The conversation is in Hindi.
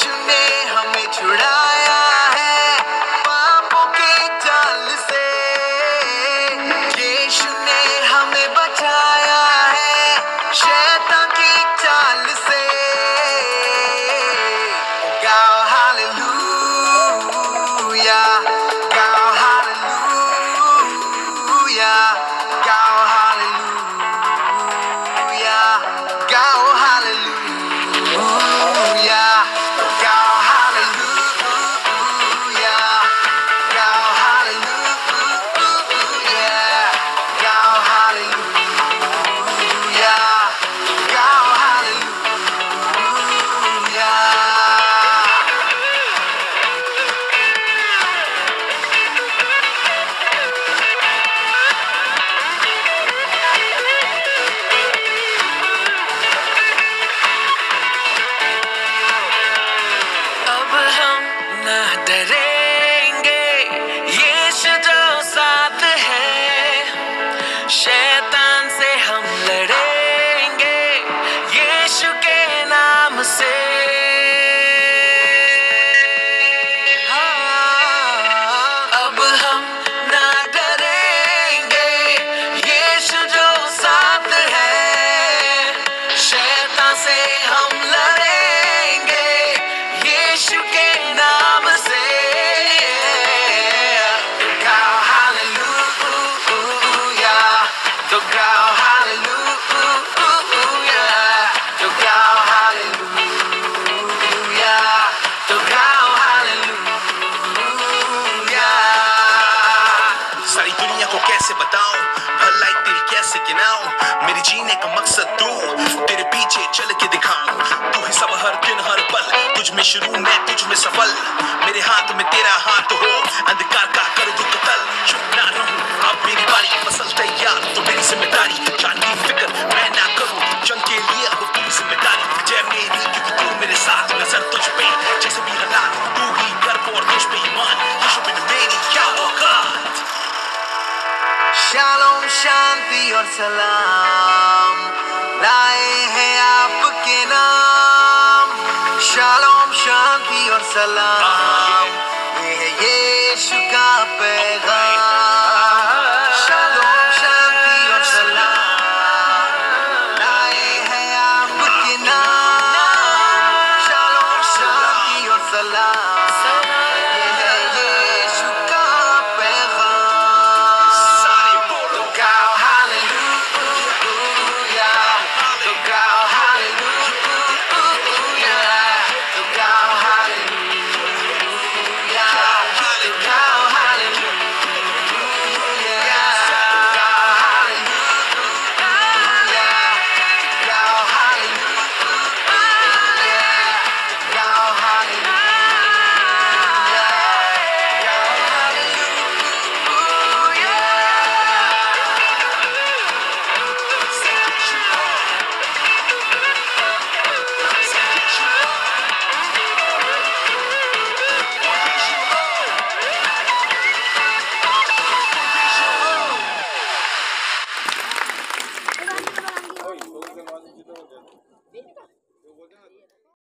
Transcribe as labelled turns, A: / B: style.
A: passionate. से
B: बताओ। भलाई तेरी कैसे गिनाओ मेरी जीने का मकसद तू
C: शालोम शांति और सलाम लाए हैं आपके नाम शालोम शांति और सलाम